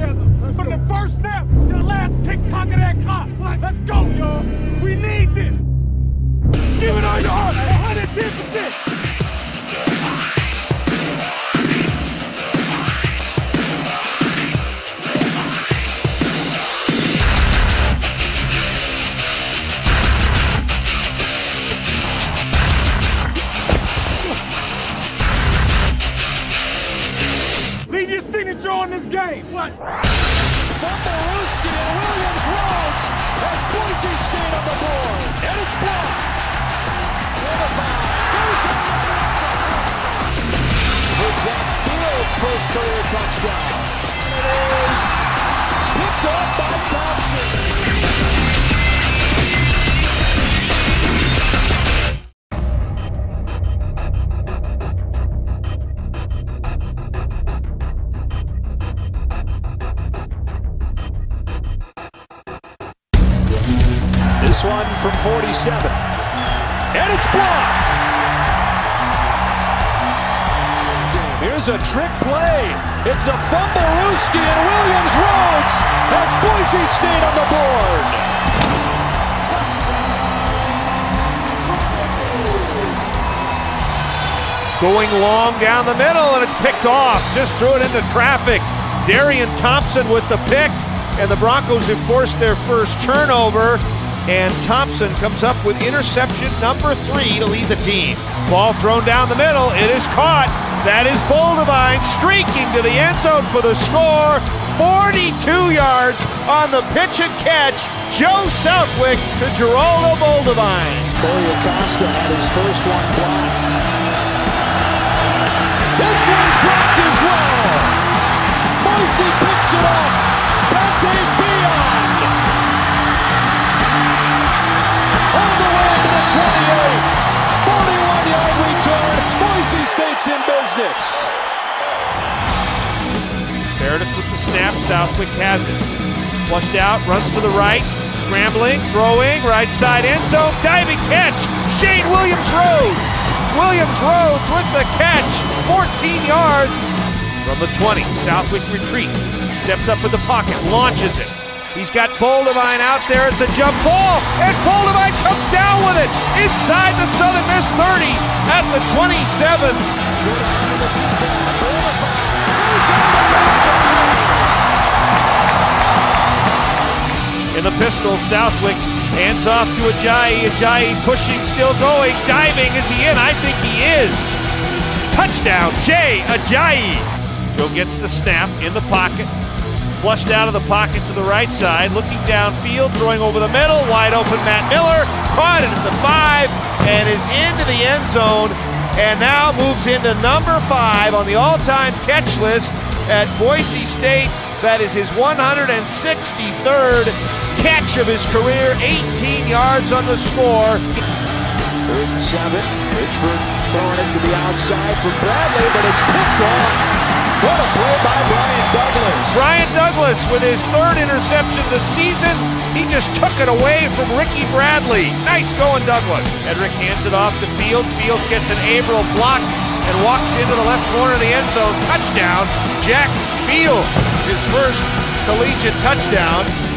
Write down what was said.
enthusiasm from the first snap to the last tick tock of that clock. Let's on this game. What? Fumble and Williams Rhodes has Boise State on the board. And it's blocked. Goes in For Jack Fields' first career touchdown. It is picked up by Thompson. This one from 47. And it's blocked. Here's a trick play. It's a fumble Ruski and Williams Rhodes has Boise State on the board. Going long down the middle, and it's picked off. Just threw it into traffic. Darian Thompson with the pick, and the Broncos have forced their first turnover. And Thompson comes up with interception number three to lead the team. Ball thrown down the middle. It is caught. That is Boldewijn streaking to the end zone for the score. 42 yards on the pitch and catch. Joe Southwick to Geraldo Boldewijn. Corey Acosta had his first one blocked. This one's blocked as well. Boise snap. Southwick has it. Flushed out, runs to the right. Scrambling, throwing, right side end zone, diving catch. Shane Williams Rhodes. Williams Rhodes with the catch. 14 yards from the 20. Southwick retreats. Steps up in the pocket, launches it. He's got Boldewijn out there. It's a jump ball, and Boldewijn comes down with it inside the Southern Miss 30 at the 27. Southwick hands off to Ajayi. Ajayi pushing, still going, diving. Is he in? I think he is. Touchdown, Jay Ajayi. Joe gets the snap in the pocket. Flushed out of the pocket to the right side, looking downfield, throwing over the middle. Wide open, Matt Miller caught it at the five and is into the end zone. And now moves into number five on the all-time catch list at Boise State. That is his 163rd catch of his career, 18 yards on the score. Third and seven. Bridgford throwing it to the outside for Bradley, but it's picked off. What a play by Bryan Douglas. Bryan Douglas with his third interception this season. He just took it away from Ricky Bradley. Nice going, Douglas. Hedrick hands it off to Fields. Fields gets an Averill block and walks into the left corner of the end zone. Touchdown, Jack Field. His first collegiate touchdown.